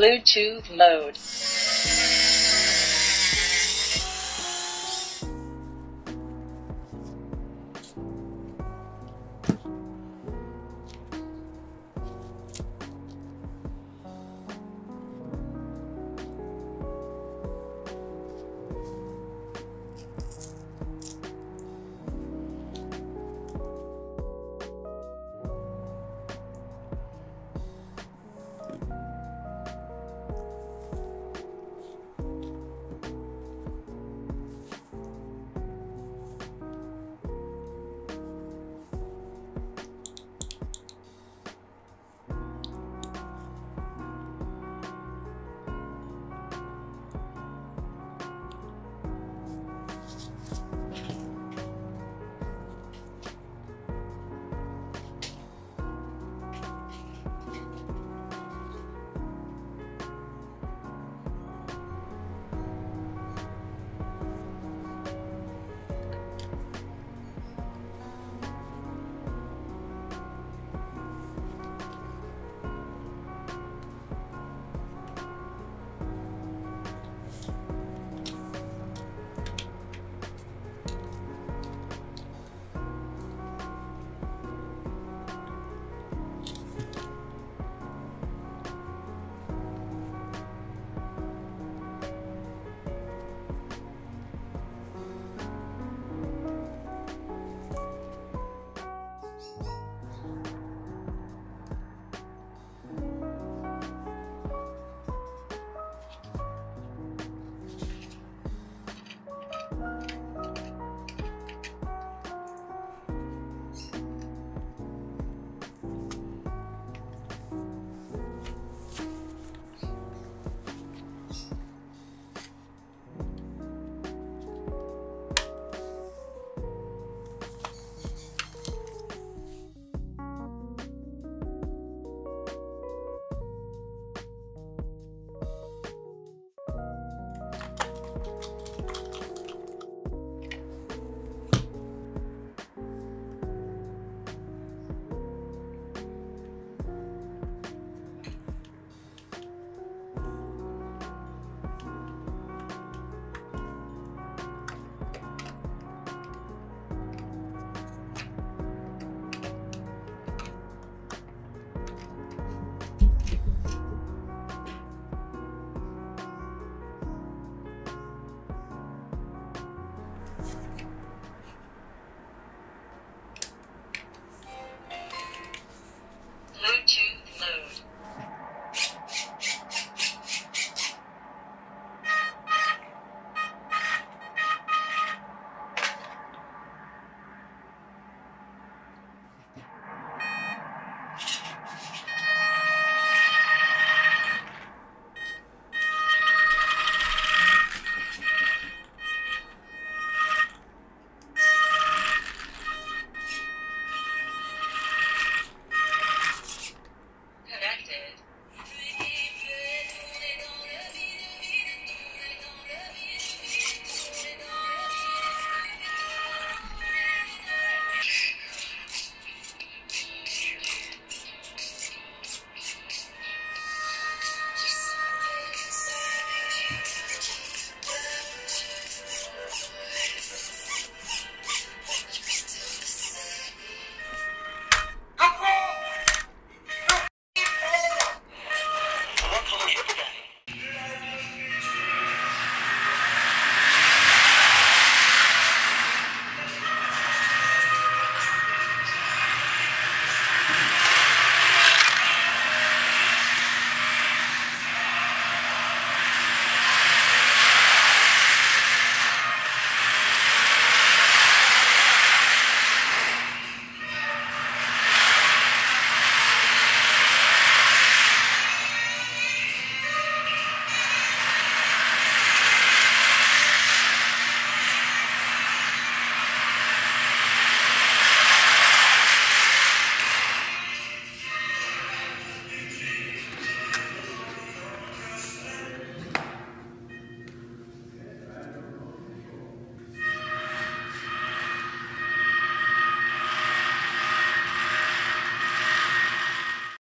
Bluetooth mode.